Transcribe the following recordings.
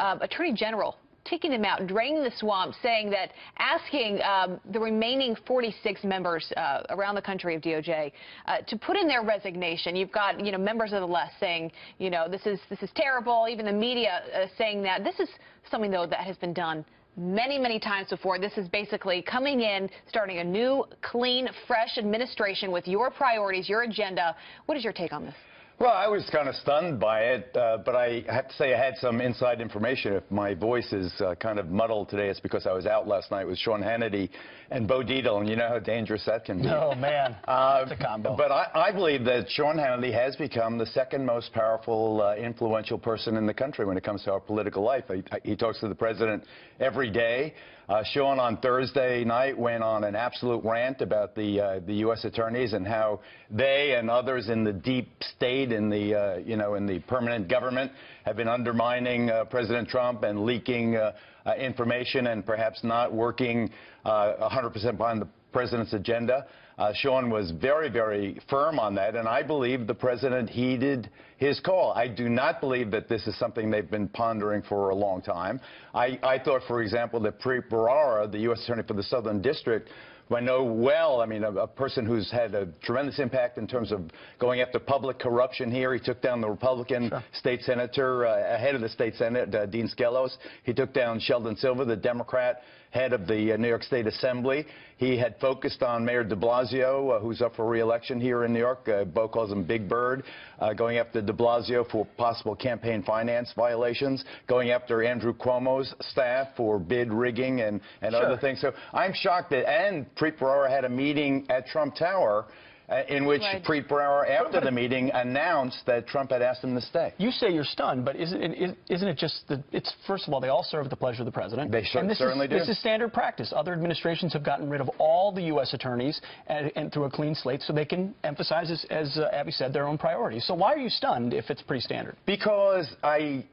uh, Attorney General taking him out, draining the swamp, saying that asking um, the remaining 46 members uh, around the country of DOJ uh, to put in their resignation. You've got, you know, members of the left saying, you know, this is this is terrible. Even the media uh, saying that. This is something though that has been done many, many times before. This is basically coming in, starting a new, clean, fresh administration with your priorities, your agenda. What is your take on this? Well, I was kind of stunned by it, uh, but I have to say I had some inside information. If my voice is uh, kind of muddled today, it's because I was out last night with Sean Hannity and Bo Dietl, and you know how dangerous that can be. Oh, man. Uh, That's a combo. But I, I, believe that Sean Hannity has become the second most powerful, uh, influential person in the country when it comes to our political life. He, he talks to the president every day. Uh, Sean on Thursday night went on an absolute rant about the uh, the U.S. attorneys and how they and others in the deep state in the uh, you know in the permanent government have been undermining uh, President Trump and leaking uh, uh, information and perhaps not working 100% behind the president's agenda. Uh, Sean was very, very firm on that, and I believe the president heeded his call. I do not believe that this is something they've been pondering for a long time. I, I thought, for example, that Preet Bharara, the U.S. Attorney for the Southern District, I know well, I mean, a, a, person who's had a tremendous impact in terms of going after public corruption here. He took down the Republican sure. state senator, uh, head of the state senate, uh, Dean Skelos. He took down Sheldon Silver, the Democrat head of the uh, New York State Assembly. He had focused on Mayor de Blasio, uh, who's up for re-election here in New York. Uh, Bo calls him Big Bird, uh, going after de Blasio for possible campaign finance violations, going after Andrew Cuomo's staff for bid rigging and, and sure. other things. So I'm shocked that, and Preet Bharara had a meeting at Trump Tower uh, in which right. Preet Bharara, after the meeting, announced that Trump had asked him to stay. You say you're stunned, but isn't it, isn't it just that it's, first of all, they all serve at the pleasure of the president. They and this certainly is, do. This is standard practice. Other administrations have gotten rid of all the U.S. attorneys and, and through a clean slate so they can emphasize, as, as uh, Abby said, their own priorities. So why are you stunned if it's pretty standard? Because I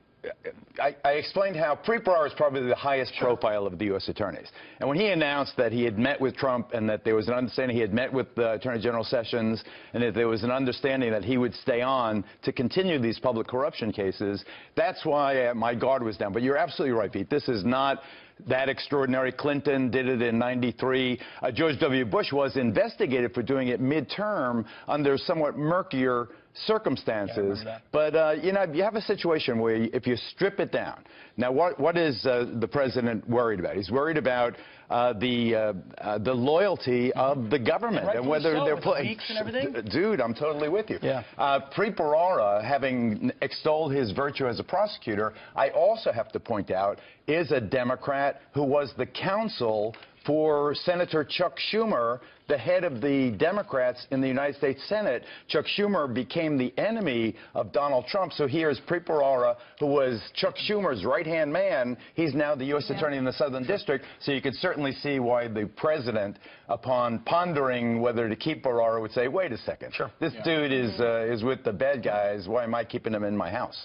I, I, explained how Preet Bharara is probably the highest sure. profile of the U.S. attorneys. And when he announced that he had met with Trump and that there was an understanding he had met with uh, Attorney General Sessions and that there was an understanding that he would stay on to continue these public corruption cases, that's why uh, my guard was down. But you're absolutely right, Pete. This is not that extraordinary. Clinton did it in 93. Uh, George W. Bush was investigated for doing it midterm under somewhat murkier circumstances. Yeah, but, uh, you know, you have a situation where if you strip it down. Now, what, what is uh, the president worried about? He's worried about uh, the uh, uh, the loyalty of the government and, and whether so, they're playing. Dude, I'm totally with you. Yeah. Uh, Preet Bharara, having extolled his virtue as a prosecutor, I also have to point out, is a Democrat who was the counsel for Senator Chuck Schumer, the head of the Democrats in the United States Senate. Chuck Schumer became the enemy of Donald Trump. So here's Preet Bharara, who was Chuck Schumer's right-hand man. He's now the U.S. Yeah. Attorney in the Southern District. So you could certainly see why the president, upon pondering whether to keep Bharara, would say, wait a second. Sure. This yeah. dude is, uh, is with the bad guys. Why am I keeping him in my house?